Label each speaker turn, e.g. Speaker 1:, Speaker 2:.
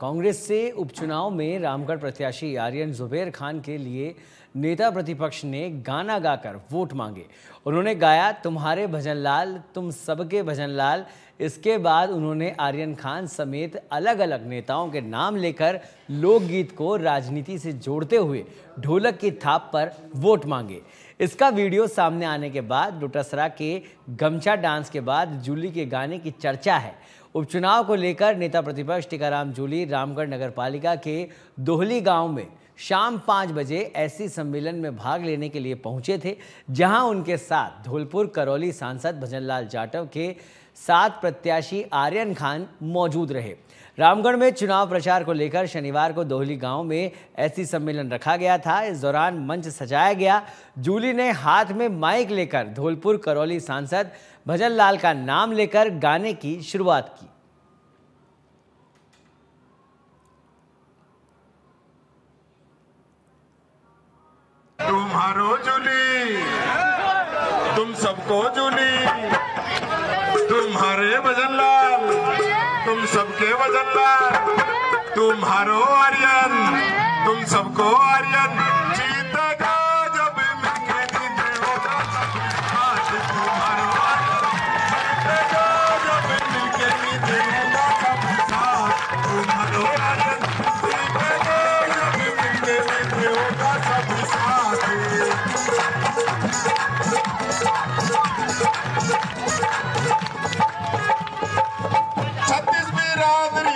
Speaker 1: कांग्रेस से उपचुनाव में रामगढ़ प्रत्याशी आर्यन जुबेर खान के लिए नेता प्रतिपक्ष ने गाना गाकर वोट मांगे। उन्होंने गाया, तुम्हारे भजन लाल तुम सबके भजन लाल इसके बाद उन्होंने आर्यन खान समेत अलग अलग नेताओं के नाम लेकर लोकगीत को राजनीति से जोड़ते हुए ढोलक की थाप पर वोट मांगे। इसका वीडियो सामने आने के बाद डोटासरा के गमछा डांस के बाद जूली के गाने की चर्चा है। उपचुनाव को लेकर नेता प्रतिपक्ष टीकाराम जूली रामगढ़ नगर पालिका के दोहली गाँव में शाम पाँच बजे ऐसी सम्मेलन में भाग लेने के लिए पहुँचे थे, जहाँ उनके साथ धौलपुर करौली सांसद भजनलाल जाटव के सात प्रत्याशी आर्यन खान मौजूद रहे। रामगढ़ में चुनाव प्रचार को लेकर शनिवार को दोहली गाँव में ऐसी सम्मेलन रखा गया था। इस दौरान मंच सजाया गया। जूली ने हाथ में माइक लेकर धौलपुर करौली सांसद भजन लाल का नाम लेकर गाने की शुरुआत की।
Speaker 2: तुम्हारो जूली। तुम सबको जूली। तुम्हारे भजन लाल। तुम सबके भजन लाल। तुम्हारो आर्यन। तुम सबको आर्यन। जीतेगा जब आज तुम्हारो आर्यन। जब मिलके